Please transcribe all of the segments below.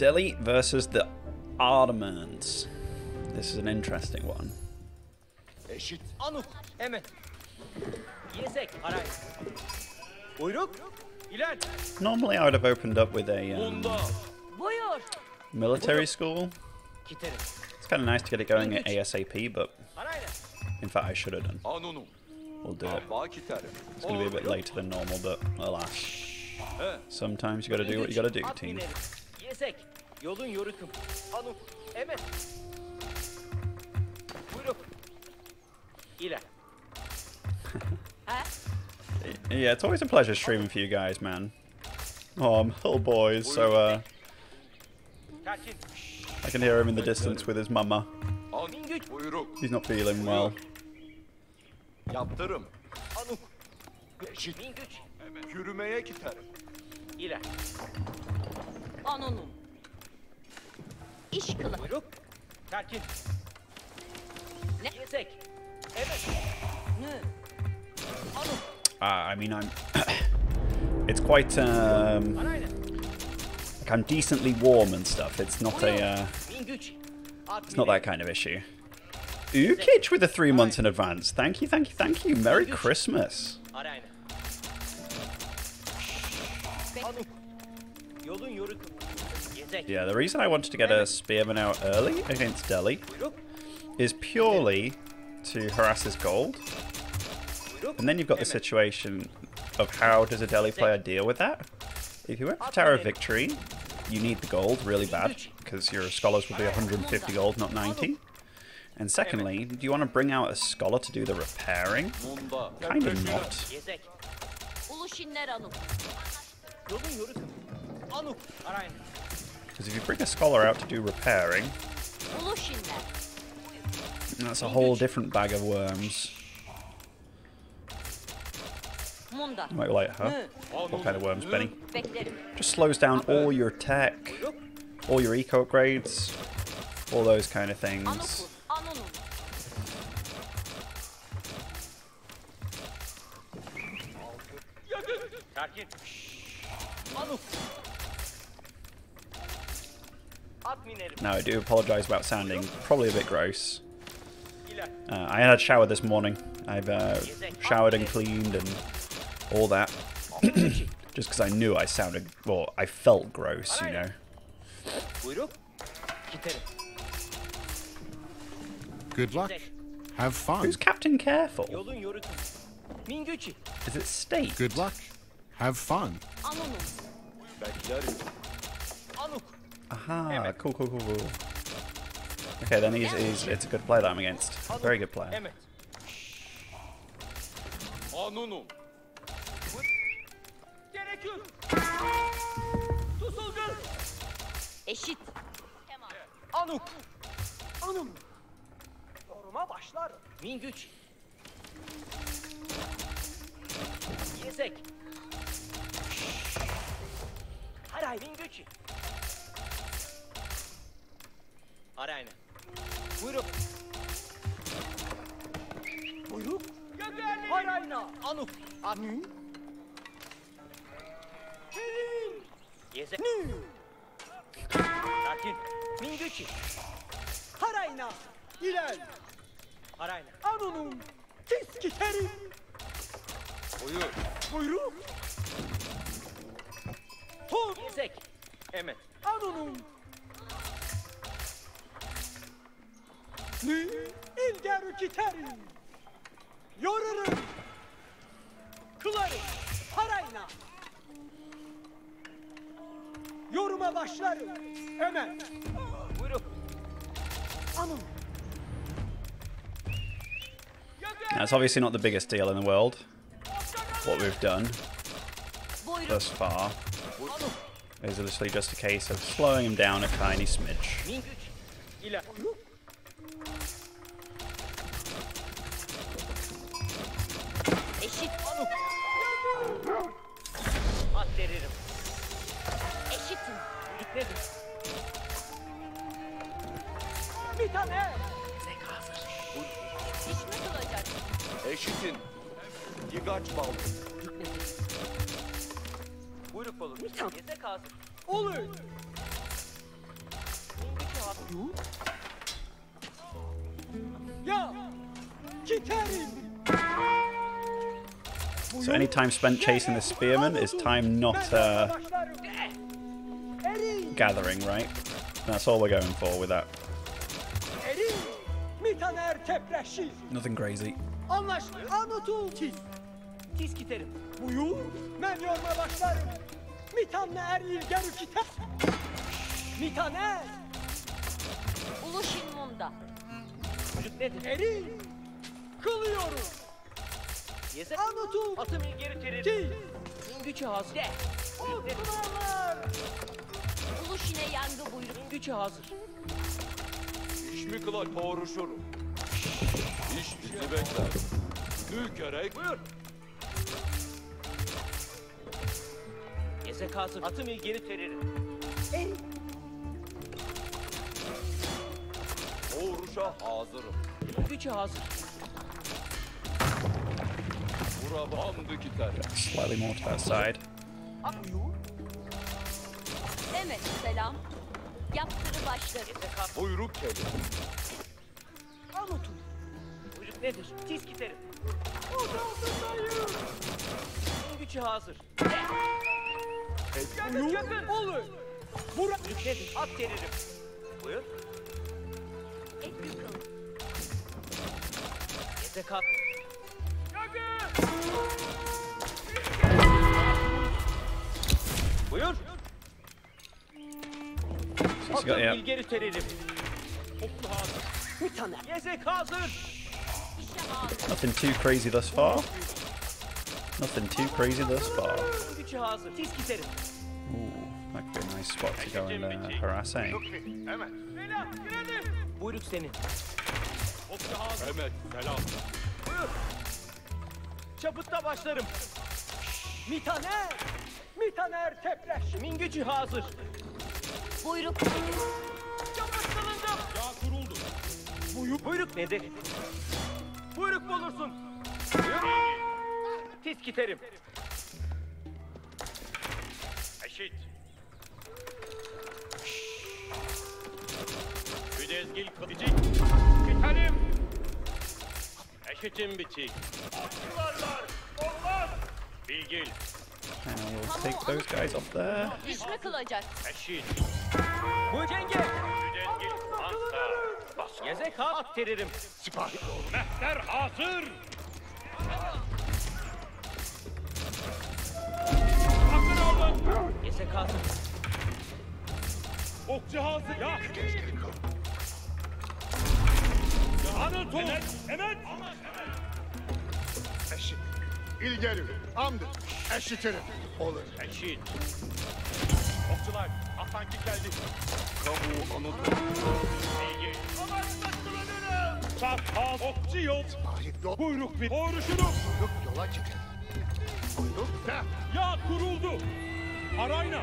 Delhi versus the Ottomans. This is an interesting one. Eşit. Anuk. Hemen. Yesek. Aray. Buyruk. İler. Normally, I would have opened up with a um, military school. It's kind of nice to get it going at ASAP, but in fact, I should have done. We'll do it. It's going to be a bit later than normal, but alas. Sometimes you got to do what you got to do, team. Binerim. Yesek. Yolun yorukum. Anuk. Hemen. Buyruk. İler. Yeah, it's always a pleasure streaming for you guys, man. Oh, I'm little boys, so uh, I can hear him in the distance with his mama. An. Mingüç. Buyruk. He's not feeling well. Yaptırım. Anuk. Eşit. Yürümeye kiterim. İler. Anonum. İş kılı. Buyruk. Kaçın. Ne? Yesek. Hemen. Nü. Uh, I mean, I'm. it's quite um, like I'm decently warm and stuff. It's not a. Uh, it's not that kind of issue. Ukic with the three months in advance. Thank you, thank you, thank you. Merry Christmas. Yeah, the reason I wanted to get a spearman out early against Delhi is purely to harass his gold. And then you've got the situation of how does a Delhi player deal with that? If you went for Tower of Victory, you need the gold really bad because your scholars will be 150 gold, not 90. And secondly, do you want to bring out a scholar to do the repairing? Kind of not. Because if you bring a scholar out to do repairing, that's a whole different bag of worms. You might like, huh? What kind of worms, Benny? Just slows down all your tech, all your eco upgrades, all those kind of things. Now, I do apologise about sounding probably a bit gross. Uh, I had a shower this morning. I've uh, showered and cleaned and all that. Just because I knew I sounded, well, I felt gross, you know. Good luck. Have fun. Who's Captain Careful? Is it State? Good luck. Have fun. Aha, cool, cool, cool, cool. Okay, then he's, he's it's a good player that I'm against. Very good player. Gerek yok. Tusulgun. Eşit. Anuk. Anum. Yoruma başlar. Mingüç. Yesek. Haray Ara aynen. Buyruk. Buyruk. Göberli. Arayna. Anu. Anu. Yeze. Nü. Sakin. Mingüçi. Harayna. İler. Harayna. Anunum. Keski terim. Buyur. Buyurun. Hop. Yezek. Emet. Anunum. İlgeru Kiterim, Yorarım, Kılarım, Harayna, Yoruma başlarım, Hemen, Buyruk. Anun, Now, it's obviously not the biggest deal in the world, what we've done thus far. Is literally just a case of slowing him down a tiny smidge. Buyruk olur. Olur, Buyur. Ya. Giterim. So any time spent chasing the spearman is time not uh, gathering, right? That's all we're going for with that. Erin. Mitaner tepreşir. Nothing crazy. Anlaştık. Anlatıl ki. Tiz giderim. Buyur. Ben yorma başlarım. 미탄네 알 일가루 기타 미탄네 Ulu Şinmun'da. Çocuk nedir? Eri kılıyoruz. Yese Anutum atım geri terir. Gücü hazır. De. Osmanlar. Ulu Şin'e yangı buyurun. Gücü hazır. İş mi kılar doğruşurum. İş bizi bekler. Ülkerek. Buyur. zekası atımı yeni teririm. Ey! Hazırım. Üçü hazır. Burabamdı gitar. Slightly more to that side. Evet, selam. Yaptırı başları. Buyruk kedi. Al otur. Buyruk nedir? Tiz giderim. Odamdayım. Gücü hazır. Olur. Çocuk? At. Buyur. Buyur. Toplu hazır. Yesek hazır. Hazır. Nothing too crazy thus far. Nothing too crazy thus far. Ooh, that could be a nice spot to go and uh, harass A. Buyruk senin. Hemen selam. Çaputta başlarım. Mitaner. Mitaner tepreşir. Min gücü hazır. Buyruk nedir? Çabuk kılındım. Ya kuruldu. Buyruk. Buyruk nedir? Buyruk bulursun. Buyur. Tiz giderim. Eşit. Güdezgil kılıcı. Biterim. Eşitim bitik. Atlılarlar. Olmaz. Bilgil. And we'll take those guys off there. Mi kılacak? Eşit. Bu cenge. Güdezgil mansa. Gezek ha at teririm. Sipahi. Mehter hazır. Okçu hazır. Ya. Anıl Hemen. Hemen. Eşit. İlgeri. Amdır. Eşitirim. Olur. Eşit. Okçular. Asanki geldi. Kamu anıt. Bilgi. Çarp haz. Okçu yol. Yol. Buyruk bir. Doğruşunu. Buyruk yola çıkın. Buyruk da. Ya kuruldu. Arayna.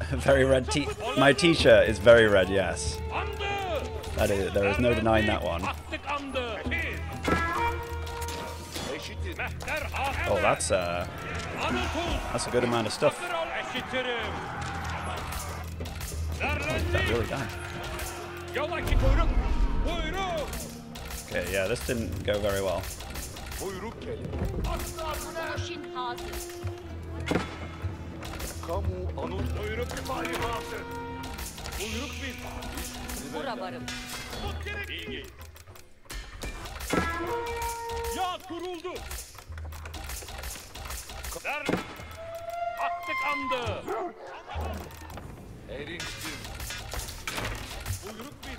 Very red t My t-shirt is very red, yes. That is, there is no denying that one. Oh, that's uh, that's a good amount of stuff. That really died. Okay, yeah, this didn't go very well. Buyruk gelir. Uluşin hazır. Kamu anıt. Buyruk bir malumatı. Buyruk bir. Bura varım. Kuruldu. Der. Attık andı. Erinçtim. Buyruk bir.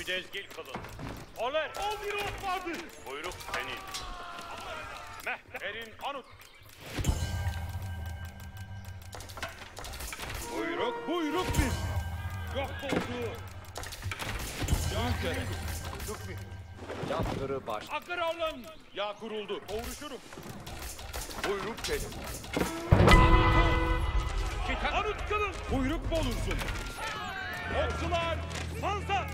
Güdezgil kılın. Oler. O bir ok vardı. Buyruk senin. Mehterin anut. Buyruk. Buyruk bir. Yok oldu. Buyruk bir. Yaptırı baş. Akır alın. Ya kuruldu. Doğruşurum. Buyruk gelir. Kitap. Anut kılın. Buyruk mu olursun? Okçular. Sansa.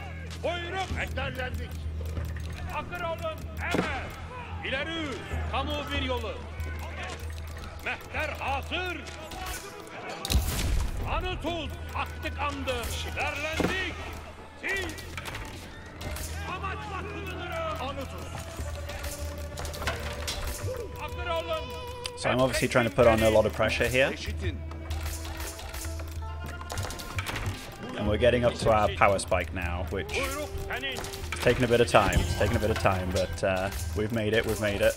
Buyruk. Eklerlendik. Akır alın. Hemen. İleri. Kamu bir yolu. Mehter hazır. Anı tuz. Attık andı. Derlendik. Sil. Amaçla kılınırım. Anı olun. So I'm obviously trying to put on a lot of pressure here, and we're getting up to our power spike now, which is taking a bit of time. It's taking a bit of time, but uh, we've made it. We've made it.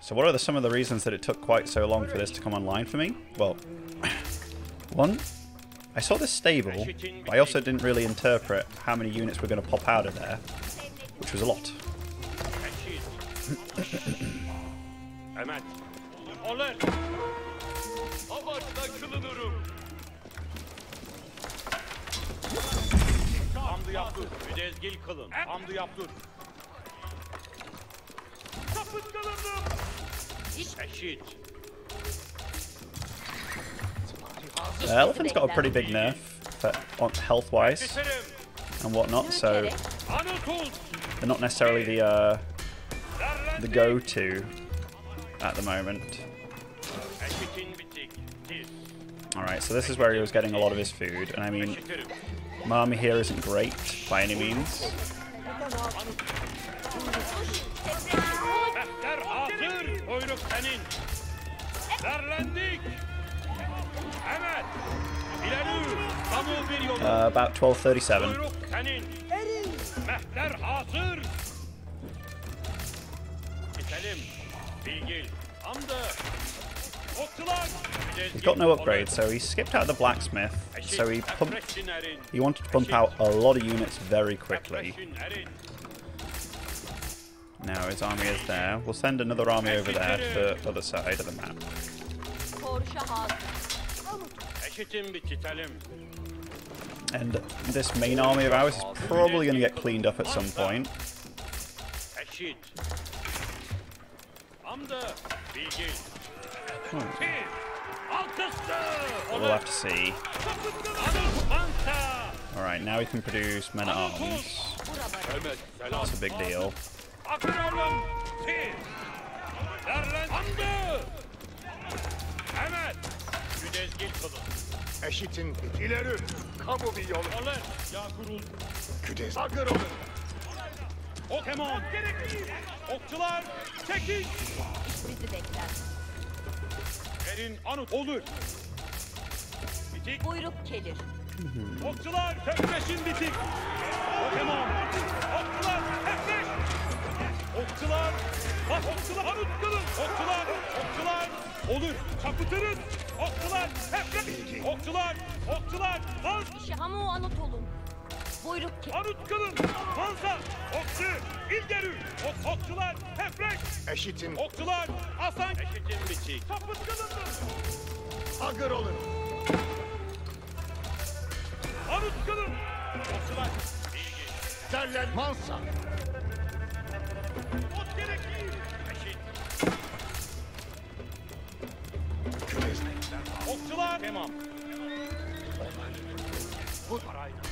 So what are the, some of the reasons that it took quite so long for this to come online for me? Well, one, I saw this stable, but I also didn't really interpret how many units were going to pop out of there, which was a lot. Eşit. Hemen. Olur. Amaçla kılınırım. Hamdı yaptır. Müdezgil kılın. Hamdı yaptır. Sapıt kılındım. Eşit. The elephant's got a pretty big nerf for, on health-wise and whatnot, so Ülkerek. Anı tuz. they're not necessarily the uh, the go-to at the moment. So this is where he was getting a lot of his food, and I mean, Eşitirim. my army here isn't great by any means. Uh, about 1237. He's got no upgrades, so he skipped out the blacksmith, so he pumped, he wanted to pump out a lot of units very quickly. Now his army is there. We'll send another army over there to the other side of the map. And this main army of ours is probably going to get cleaned up at some point. Hmm. We'll have to see. Alright, now we can produce men at arms. That's a big deal. Eşitin ileri kamu bir yolu. Olur. Ya kurul. Küdes. Akır olur. Okemon. Okçular çekin. Bizi bekler. Erin anut olur. Bitik. Buyruk gelir. Okçular kökleşin bitik. Pokemon. Okçular kökleş. Okçular. Bak okçular anut kılın. Okçular. Okçular. Olur. Çapıtırız. Okçular. Kökleş. Okçular. Okçular. Dans. Şahamu anut olun. Buyruk gelir. Anut kılın. Pansa. Okçu. İlgeri. Ok, okçular. Hefreş. Eşitin. Okçular. Aslan. Eşitin bitik. Çapıt kılındı. Agır olun. Anut kılın. Okçular. Bilgi. Derlen. Mansa. Ot gerekli. Eşit. Küdes. Okçular. Tamam. Bu parayla.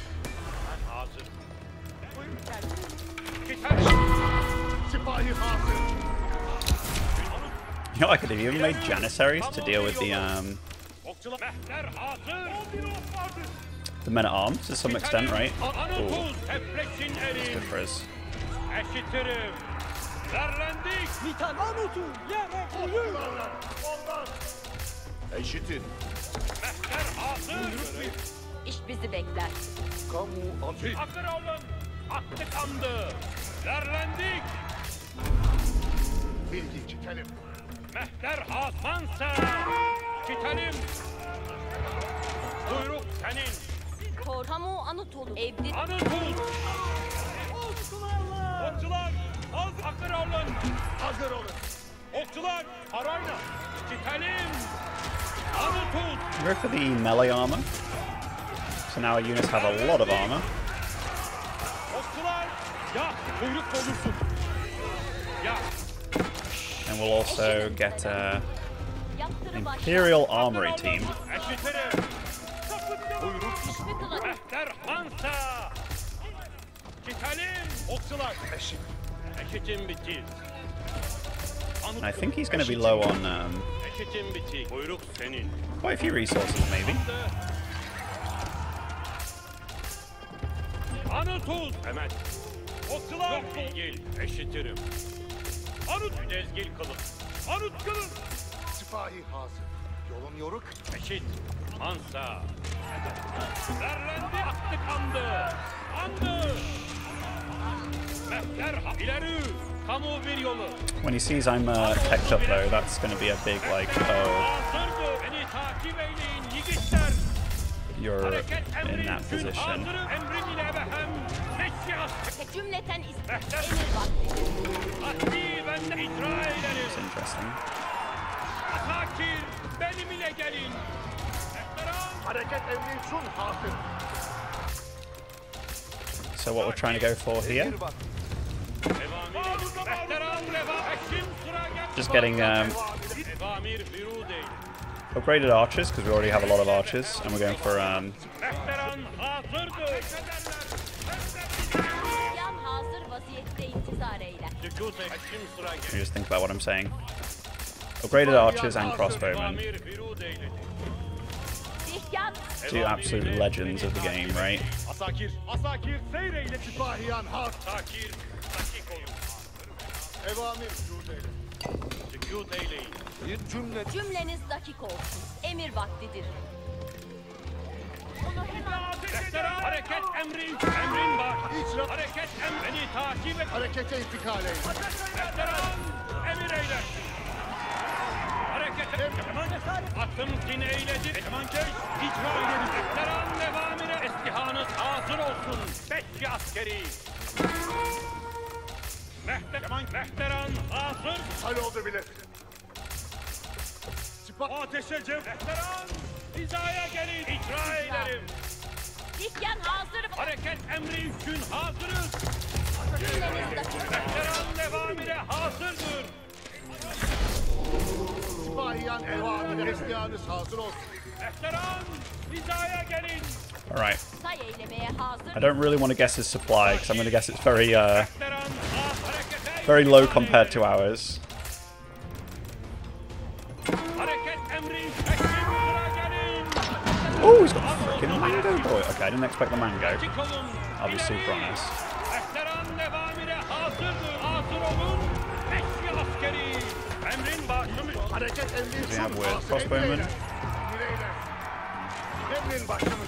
You know, I could have even made Janissaries to deal with the um, Okçular. Mehter hazır. Bir ok vardır. the men at arms to some extent, right? Ooh, Anadolu tefreşin good for us. Eşitirim. Derlendik. Mitan anutu yere uyu. Eşitin. İş bizi bekler. Kamu amir. Akır olun. Attık andı. Derlendik. Bilgi çekelim. Mehter Hasansa. Çitelim. Buyruk senin. Kor. Kamu anut olun. Evli. Anadolu. Okçular. Az akır olun. Agır olun. Okçular. Parayla. Çitelim. Anadolu. Go for the melee armor. So now our units have a lot of armor. And we'll also get uh, Yaptırı başla. Imperial Armory team. Eşitirim. Buyruk. İş mi kılalım? Mehter Hansa. Çitelim. Okçular. Eşit. Eşitim bitti. And I think he's going to be low on um, Eşitim bitti. Buyruk senin. quite a few resources, maybe. Anıtul. Hemen. Okçular. Bilgil. Eşitirim. Anıt. Müdezgil kılın. Anıt kılın. Sipahi hazır. Yolun yoruk. Eşit. Mansa. Derlendi aktı kandı. Andı. Mehter ileri. Kamu bir yolu. When he sees I'm uh, teched up though, that's going to be a big like, oh, Hazırdı. Beni takip eyleyin yiğitler. you're in that position. Interesting. So what we're trying to go for here, just getting um, upgraded archers because we already have a lot of archers, and we're going for um, you just think about what I'm saying. Upgraded archers and crossbowmen, two absolute legends of the game, right? Cümleniz dakik olsun. Emir vaktidir. Hareket emrin, emrin var. İçra. Hareket emrini takip et. Harekete intikal et. Veteran, emir eyle. Hareket et. Attım kin eyledi. Etman köy, icra eyledi. Veteran nevamire estihanız hazır olsun. Bekçi askeri. Mehteran, mehteran hazır. Hal oldu bile. Sipa. Ateşe cev. Mehteran. Hizaya gelin. İcra eylerim. Dihyan hazır. Hareket emri için hazırız. Cümleniz dakik. Hazırdır. Sipahiyan evamir estiyanız hazır olsun. Mehteran. Hizaya gelin. All right. Say eylemeye hazır. I don't really want to guess his supply because I'm going to guess it's very, uh, Mehteran. haz- Harekete very low compared to ours. Oh, he's got a freaking mango boy. Okay, I didn't expect the mango. Açık olun. I'll be super honest. Mehteran devamine hazırdır. Hazır olun. Eşli askeri. Emrin başımız. Hareket emri we have with hazır. crossbowmen? Emir eyler. Emir eyler. Emrin başım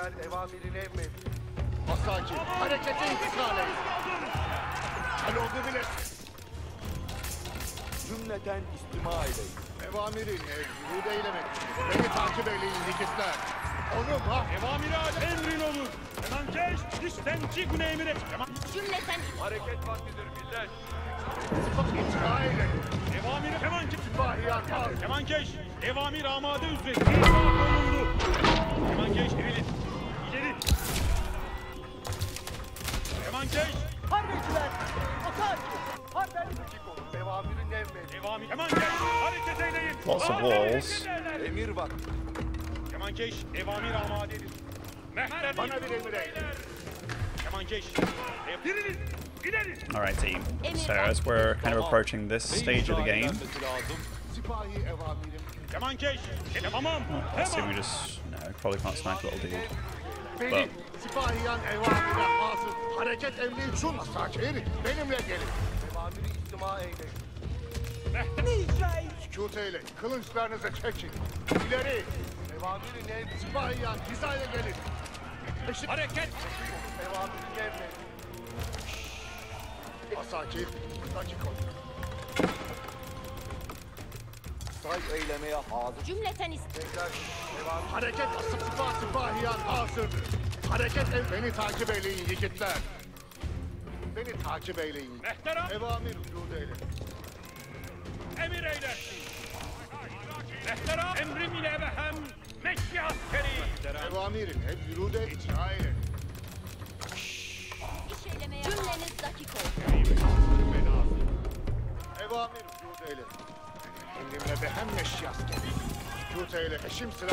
Kuvvetler evamirine mevcut. Masaki harekete intikal et. Kel oldu bile. Cümleten istima eyleyin. Evamiri mevcud eylemek. Beni takip eyleyin dikizler. Onu mah. Evamiri alem. Emrin olur. Hemen geç. İstenci güney emire. Cümleten. Hareket vaktidir millet. İntikal eyleyin. Evamiri hemen geç. Sipahiyat al. Hemen geç. Evamir amade üzere. İzah olundu. Kemankeş. Evamir amadedir. Mehter Bana bir emir eyle. Kemankeş. Ev- İleri. All right, team. So as we're kind of approaching this stage of the game, Edilmesi lazım. Sipahi evamirim. Kemankeş. Tamam. Oh, I assume we just no, probably can't snipe little dude. Beni sipahiyan evamire hazır. Hareket emri için sakir. Benimle gelin. Evamiri istima eyleyin. Ninja! Sükut eyleyin. Kılıçlarınızı çekin. İleri. Evamirin ev. Sipahiyan hizaya gelin. Eşit. Hareket. Evamirin ev mi? Asakir. Dakik ol. Say eylemeye hazır. cümleten ist. Tekrar devam. Hareket sıpa sipahiyan hazırdır. Hareket ev. Beni takip eyleyin yiğitler. Beni takip eyleyin. Mehteran. Evamir vücud eyleyin. Emir eylersin. Muhteterem emrim ile ebehem meşki askeri. Evamirim hep yürüde et. Hayır. İşelemeye cümleniz dakik olsun. Evamir yürüde ile. Emrimle ebehem meşki askeri. Yürüde ile eşim sıra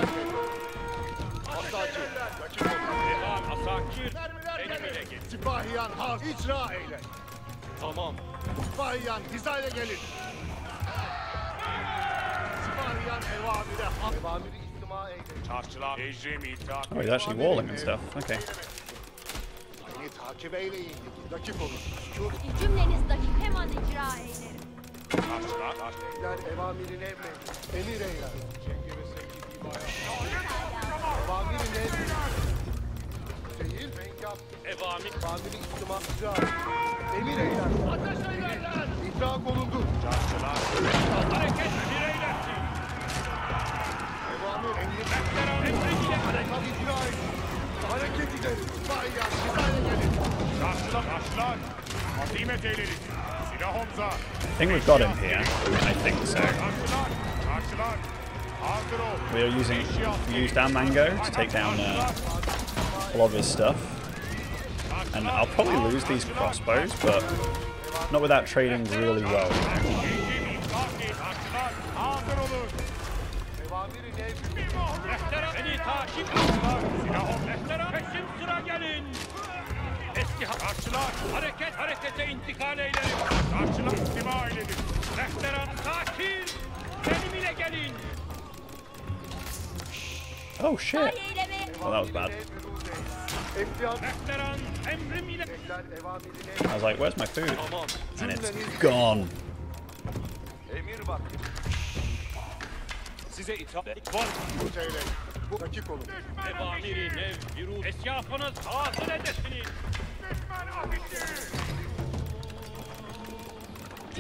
Asakir. Dakik olsun. Evam asakir. Mermiler gelin. Sipahiyan haz. İcra eyle. Tamam. Sipahiyan hizayla gelin. Oh, he's actually walling and stuff. Okay. Cümleniz dakik hemen icra eylerim. Çarşılar. Çarşılar. Bekler evamirin emri. Emir eyle. Evamirin emri. Değil, renkap. Evamir. Evamiri istima icra. Emir eyle. Ateş eylerler. İdrak olundu. I think we've got him here. I think so. We are using we used our mango to take down uh, a lot of his stuff. And I'll probably lose these crossbows, but not without trading really well. İttihad... Karşılar! Hareket harekete intikal eylerim! Karşılar istima eyledim! Rehteran katil! Benim ile gelin! Oh shit! Well, that was bad. I was like, where's my food? And it's gone. Size hitap var. Dakik olun. Evamiri nev virus. Esyafınız hasıl edesiniz.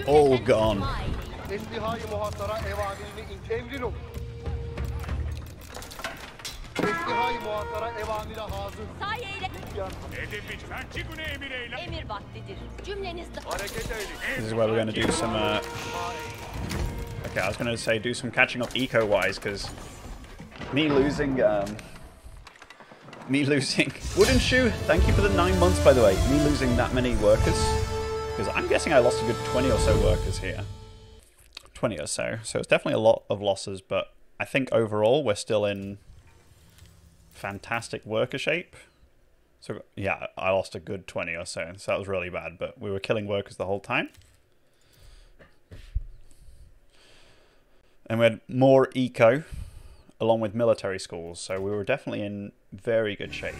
All gone. icra eylerim. Eslihayı muhatara emrin olun. Eslihayı muhatara evamire hazır. Say eyle. Edebi pençi emir eyle. Emir vaktidir. Cümleniz. Hareket eyleyin. This is where we're going to do some. Uh... Okay, I was going to say do some catching up eco-wise because me losing. Um... Me losing wooden shoe. Thank you for the nine months, by the way. Me losing that many workers because I'm guessing I lost a good twenty or so workers here. Twenty or so. So it's definitely a lot of losses, but I think overall we're still in fantastic worker shape. So yeah, I lost a good 20 or so, so that was really bad, but we were killing workers the whole time. And we had more eco along with military schools, so we were definitely in very good shape.